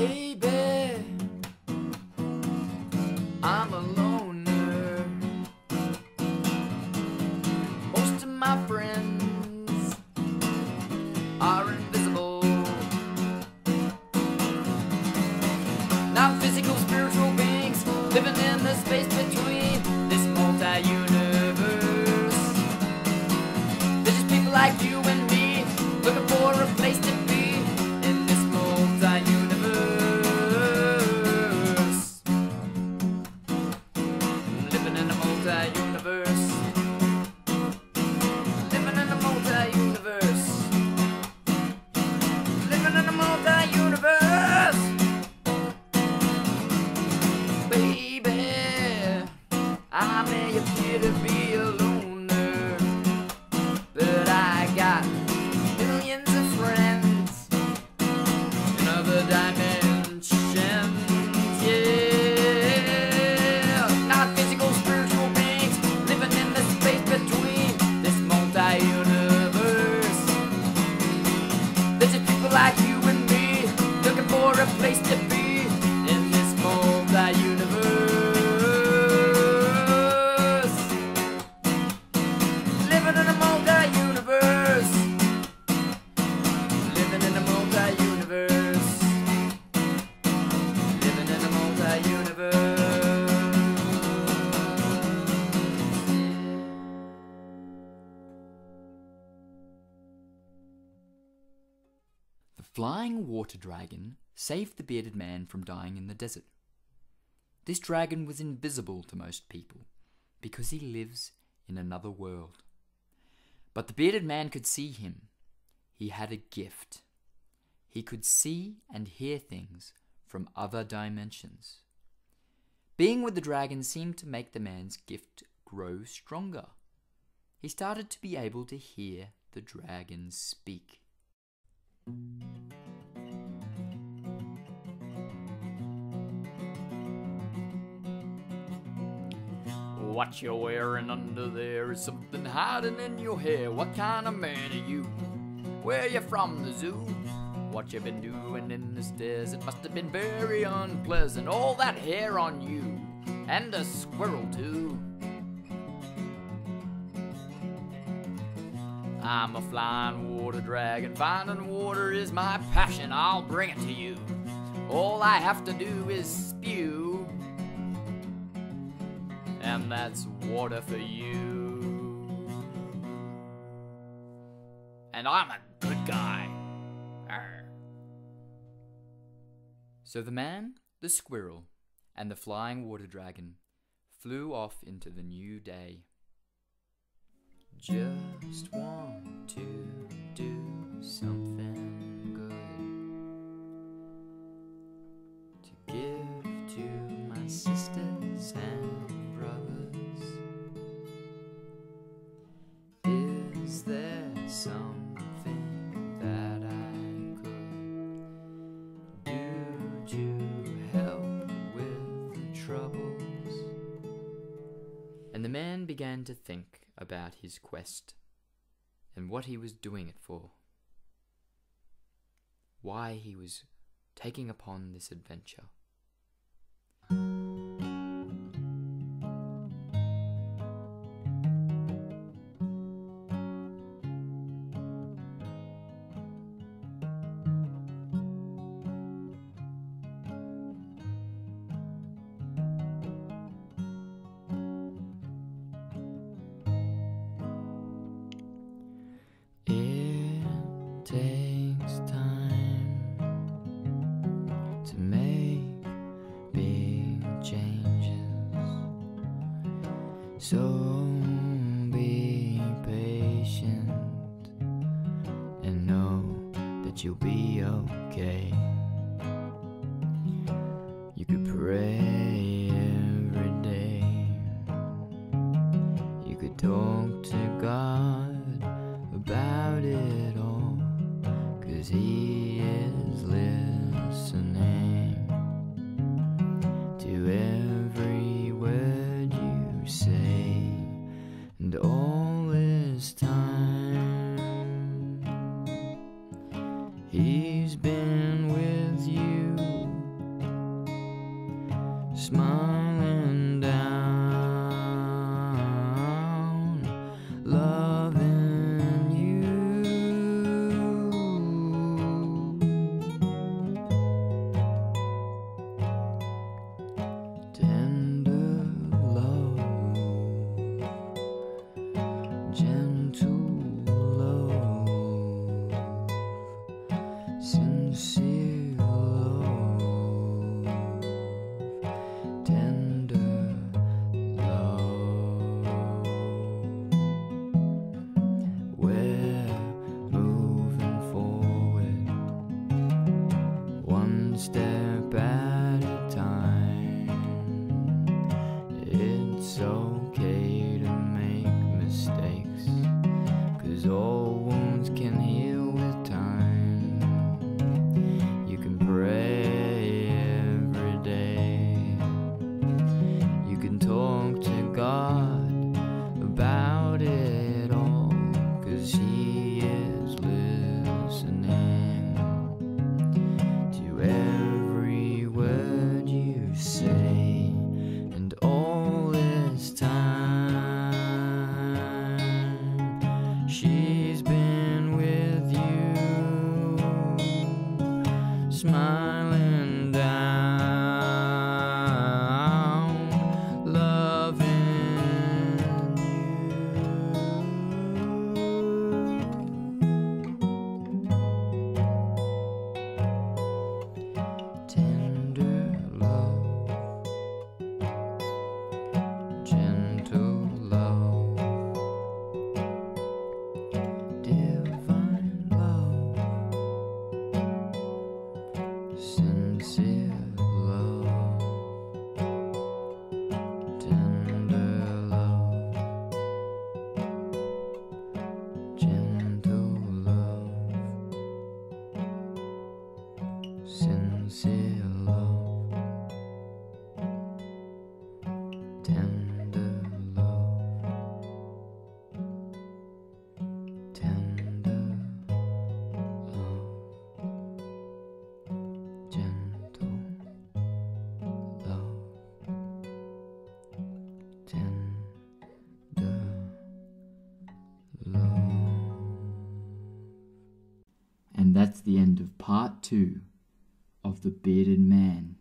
Baby, I'm a loner. Most of my friends are invisible. Not physical, spiritual beings living in the space between flying water dragon saved the bearded man from dying in the desert. This dragon was invisible to most people because he lives in another world. But the bearded man could see him. He had a gift. He could see and hear things from other dimensions. Being with the dragon seemed to make the man's gift grow stronger. He started to be able to hear the dragon speak. What you're wearing under there is something hiding in your hair. What kind of man are you? Where you from, the zoo? What you been doing in the stairs? It must have been very unpleasant. All that hair on you, and a squirrel too. I'm a flying water dragon. Finding water is my passion. I'll bring it to you. All I have to do is spew and that's water for you. And I'm a good guy. Arr. So the man, the squirrel, and the flying water dragon flew off into the new day. Just want to do something good to give to my sisters and brothers. Is there something that I could do to help with the troubles? And the man began to think about his quest and what he was doing it for. Why he was taking upon this adventure. So be patient and know that you'll be okay. is all that's the end of part two of The Bearded Man.